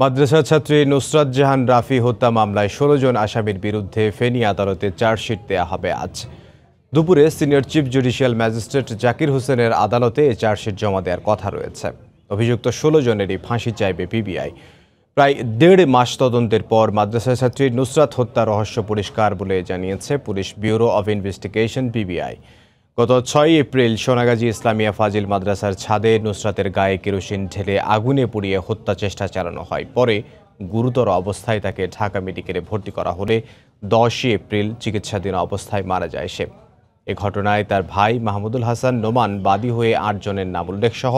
মাদ্রাসা ছাত্রী নুসরাত জাহান রাফি হত্যা মামলায় ষোলো জন আসামির বিরুদ্ধে ফেনী আদালতে চার্জশিট দেয়া হবে আজ। দুপুরে senior chief judicial magistrate Zakir হোসেনের আদালতে এই চার্জশিট জমা দেওয়ার কথা রয়েছে। অভিযুক্ত ষোলো জনেরই ফাঁসি চাইবে পিবিআই প্রায় দেড় মাস তদন্তের পর মাদ্রাসা ছাত্রী নুসরাত হত্যা রহস্য পরিষ্কার বলে জানিয়েছে police bureau of investigation PBI গত ছয় এপ্রিল সোনাগাজী ইসলামিয়া ফাজিল মাদ্রাসার ছাদে নুসরাতের গায়ে কেরোসিন ঢেলে আগুনে পুড়িয়ে হত্যা চেষ্টা চালানো হয়। পরে গুরুতর অবস্থায় তাকে ঢাকা মেডিকেলে ভর্তি করা হলে দশই এপ্রিল চিকিৎসাধীন অবস্থায় মারা যায় সে। এ ঘটনায় তার ভাই মাহমুদুল হাসান নোমান বাদী হয়ে আটজনের নাম উল্লেখ সহ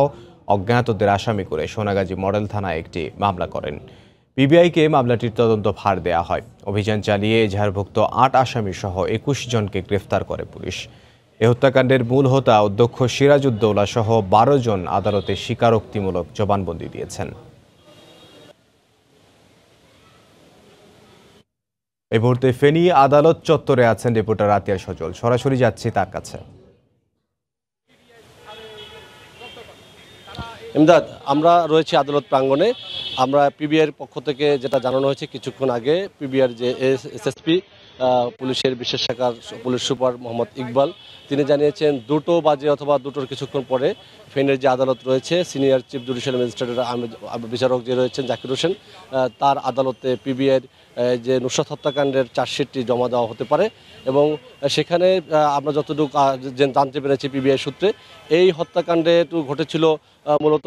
অজ্ঞাতদের আসামি করে সোনাগাজী মডেল থানায় একটি মামলা করেন। পিবিআইকে মামলাটির তদন্ত ভার দেয়া হয়। অভিযান চালিয়ে এজাহারভুক্ত আট আসামি সহ একুশ জনকে গ্রেফতার করে পুলিশ। এ হত্যাকাণ্ডের মূল হোতা অধ্যক্ষ সিরাজউদ্দৌলা সহ বারো জন আদালতে স্বীকারোক্তিমূলক জবানবন্দি দিয়েছেন। এই মুহূর্তে ফেনী আদালত চত্বরে আছেন রিপোর্টার আতিয়ার সজল। সরাসরি যাচ্ছি তার কাছে। ইমদাদ, আমরা রয়েছি আদালত প্রাঙ্গণে। আমরা পিবিআইয়ের পক্ষ থেকে যেটা জানানো হয়েছে, কিছুক্ষণ আগে পিবিআর যে এস এসএসপি পুলিশের বিশেষ শাখার পুলিশ সুপার মোহাম্মদ ইকবাল। তিনি জানিয়েছেন, দুটো বাজে অথবা দুটোর কিছুক্ষণ পরে ফেনের যে আদালত রয়েছে, সিনিয়র চিফ জুডিশিয়াল ম্যাজিস্ট্রেটের বিচারক যে রয়েছেন, জাকির হোসেন তার আদালতে পিবিআইয়ের যে নুসরাত হত্যাকাণ্ডের চার্জশিটটি জমা দেওয়া হতে পারে এবং সেখানে আমরা যতটুকু জানতে পেরেছি পিবিআই সূত্রে, এই হত্যাকাণ্ডে ঘটেছিল মূলত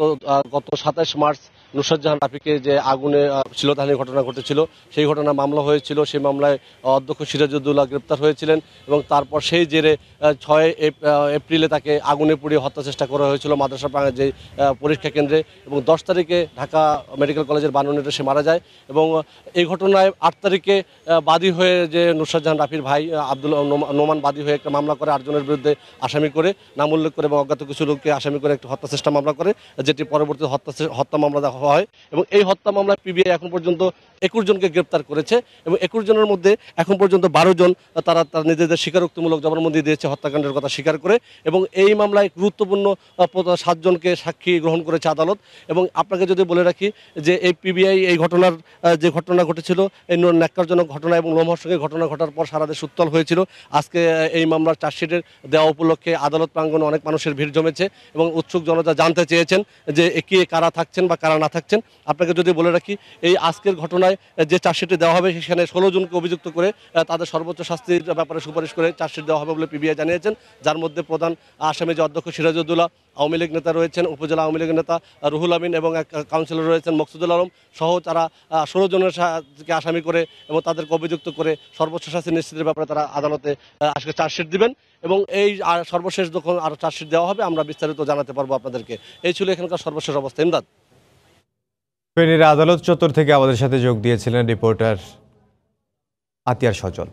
গত সাতাশ মার্চ নুসরাত জাহান রাফিকে যে আগুনে শিলধানের ঘটনা ঘটেছিল, সেই ঘটনা মামলা হয়েছিল। সেই মামলায় অধ্যক্ষ সিরাজউদ্দৌলা গ্রেপ্তার হয়েছিলেন এবং তারপর সেই জেরে ছয় এপ- এপ্রিলে তাকে আগুনে পুড়িয়ে হত্যা চেষ্টা করা হয়েছিল মাদ্রাসা প্রাঙ্গণে যে পরীক্ষা কেন্দ্রে এবং দশ তারিখে ঢাকা মেডিকেল কলেজের বানুনেটে সে মারা যায় এবং এই ঘটনায় আট তারিখে বাদী হয়ে যে নুসরাত জাহান রাফির ভাই আব্দুল নোমান বাদী হয়ে একটা মামলা করে আটজনের বিরুদ্ধে আসামি করে, নাম উল্লেখ করে এবং অজ্ঞাত কিছু লোককে আসামি করে একটা হত্যা চেষ্টা মামলা করে। যেটি পরবর্তী হত্যা হত্যা মামলা দেখা হয় এবং এই হত্যা মামলায় পিবিআই এখন পর্যন্ত একুশ জনকে গ্রেপ্তার করেছে এবং একুশ জনের মধ্যে এখন পর্যন্ত বারো জন তারা তার নিজেদের স্বীকারোক্তিমূলক জবানবন্দি দিয়েছে, হত্যাকাণ্ডের কথা স্বীকার করে এবং এই মামলায় গুরুত্বপূর্ণ সাতজনকে সাক্ষী গ্রহণ করেছে আদালত এবং আপনাকে যদি বলে রাখি যে এই পিবিআই এই ঘটনার যে ঘটনা ঘটেছিল, এই ন্যাক্কারজনক ঘটনা এবং লোমহর্ষকের ঘটনা ঘটার পর সারা দেশ উত্তল হয়েছিল। আজকে এই মামলার চার্জশিটের দেওয়া উপলক্ষে আদালত প্রাঙ্গণে অনেক মানুষের ভিড় জমেছে এবং উৎসুক জনতা জানতে চেয়েছেন যে কে কারা থাকছেন বা কারা না থাকছেন, আপনাকে যদি বলে রাখি, এই আজকের ঘটনায় যে চার্জশিটে দেওয়া হবে, সেখানে ষোলো জনকে অভিযুক্ত করে তাদের সর্বোচ্চ শাস্তির ব্যাপারে সুপারিশ করে চার্জশিট দেওয়া হবে বলে পিবিআই জানিয়েছেন। যার মধ্যে প্রধান আসামি যে অধ্যক্ষ সিরাজউদ্দৌলা আওয়ামী লীগ নেতা রয়েছেন, উপজেলা আওয়ামী লীগের নেতা রুহুল আমিন এবং এক কাউন্সিলর রয়েছেন মকসুদুল আলম সহ তারা ষোলো জনের সা- আসামি করে এবং তাদেরকে অভিযুক্ত করে সর্বোচ্চ শাস্তি নিশ্চিতের ব্যাপারে তারা আদালতে আজকে চার্জশিট দিবেন। এবং এই সর্বশেষ যখন আরও চার্জশিট দেওয়া হবে, আমরা বিস্তারিত জানাতে পারব আপনাদেরকে। এই ছিল এখানকার সর্বশেষ অবস্থা। ইমদাদ। ফেনীর আদালত চত্বর থেকে আমাদের সাথে যোগ দিয়েছিলেন রিপোর্টার আতিয়ার সজল।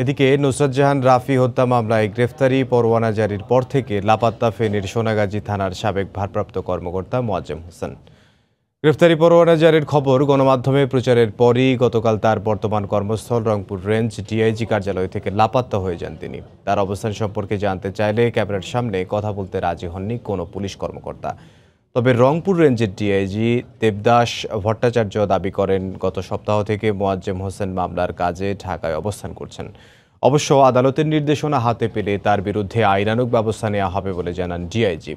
এদিকে নুসরত জাহান রাফি হত্যা মামলায় গ্রেফতারি পরোয়ানা জারির পর থেকে লাপাত্তা ফেনীর সোনাগাজী থানার সাবেক ভারপ্রাপ্ত কর্মকর্তা মোয়াজ্জেম হোসেন। গ্রেফতারি পরোয়ানা জারির খবর গণমাধ্যমে প্রচারের পরই গতকাল তার বর্তমান কর্মস্থল রংপুর রেঞ্জ ডিআইজি কার্যালয় থেকে লাপাত্তা হয়ে যান তিনি। তার অবস্থান সম্পর্কে জানতে চাইলে ক্যামেরার সামনে কথা বলতে রাজি হননি কোনো পুলিশ কর্মকর্তা। তবে রংপুর রেঞ্জের ডিআইজি দেবদাস ভট্টাচার্য দাবি করেন, গত সপ্তাহ থেকে মোয়াজ্জেম হোসেন মামলার কাজে ঢাকায় অবস্থান করছেন। অবশ্য আদালতের নির্দেশনা হাতে পেলে তার বিরুদ্ধে আইনানুক ব্যবস্থা নেওয়া হবে বলে জানান ডিআইজি।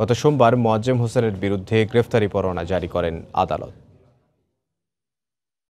গত সোমবার মোয়াজ্জেম হোসেনের বিরুদ্ধে গ্রেফতারি পরোয়ানা জারি করেন আদালত।